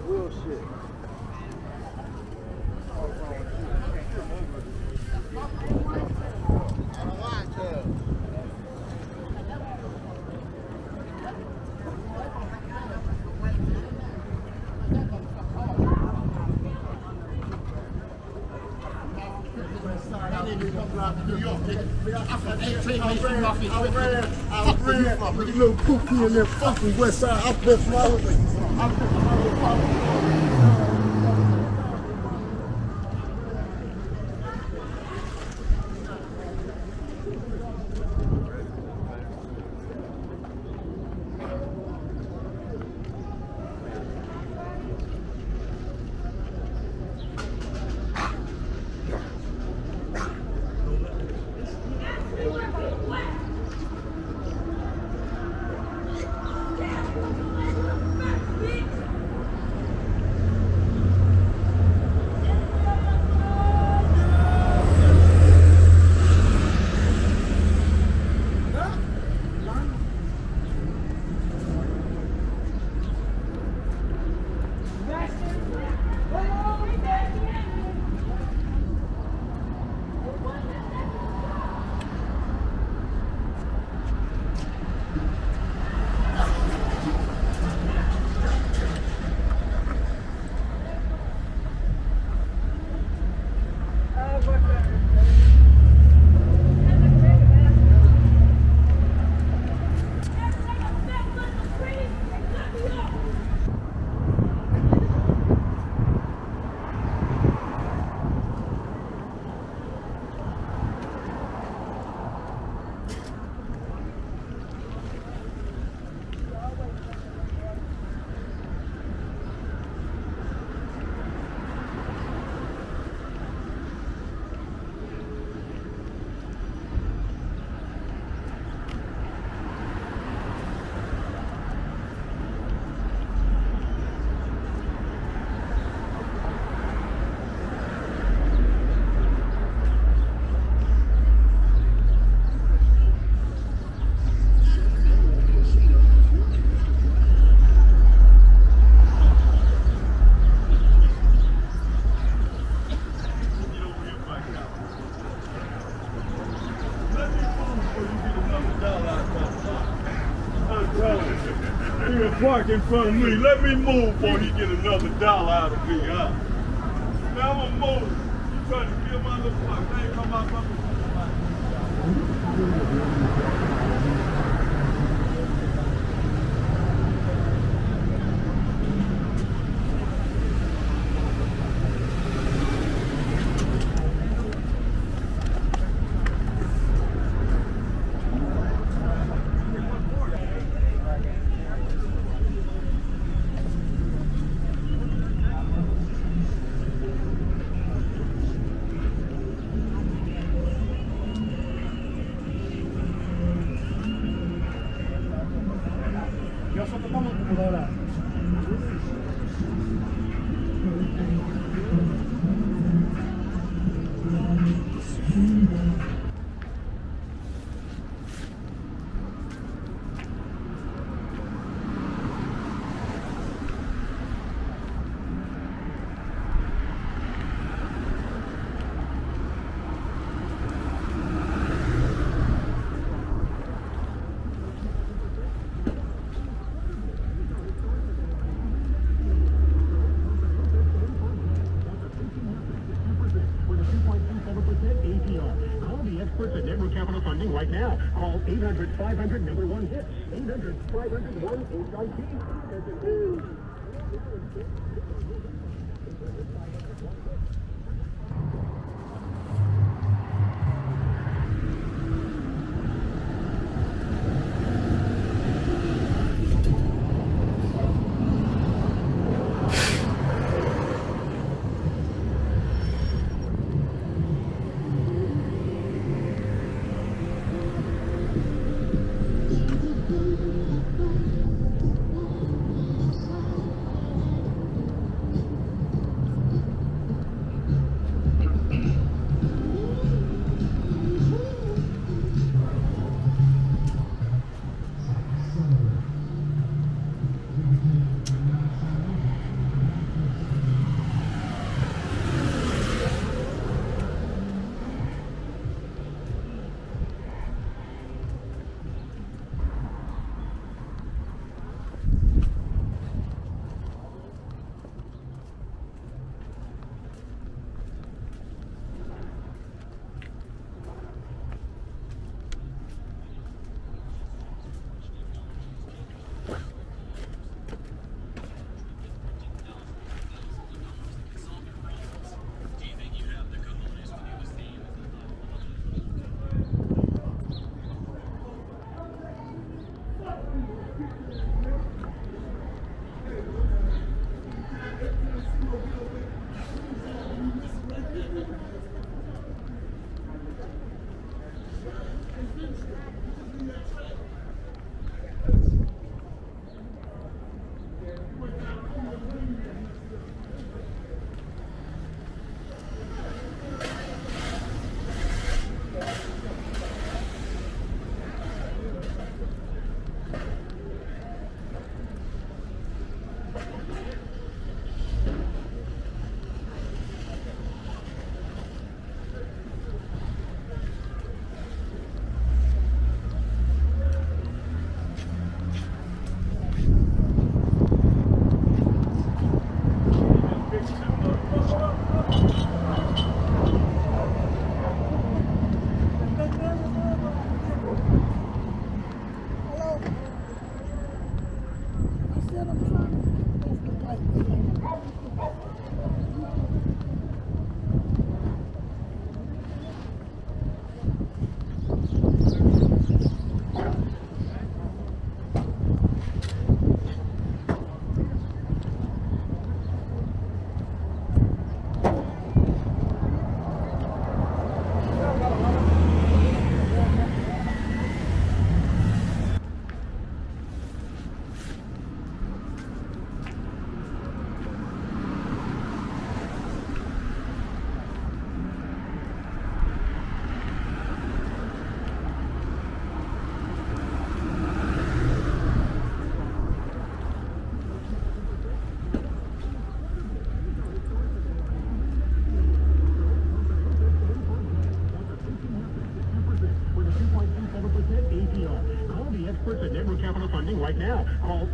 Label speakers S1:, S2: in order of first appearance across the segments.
S1: that real shit. New York, after 18 minutes a little cookie in there fucking west side. I bet from I was like, I bet from I was
S2: He'll park in front of me. Let me move before he get another dollar out of me, huh? Now I'm gonna move. You trying to kill my little fuck. I ain't come out
S3: Yo soy totalmente 800, 500, number one hits. 800, 500, 1, HIT.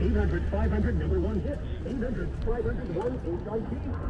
S3: 800 500 number one hit. 800 500 1 HIT.